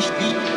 nicht, nicht.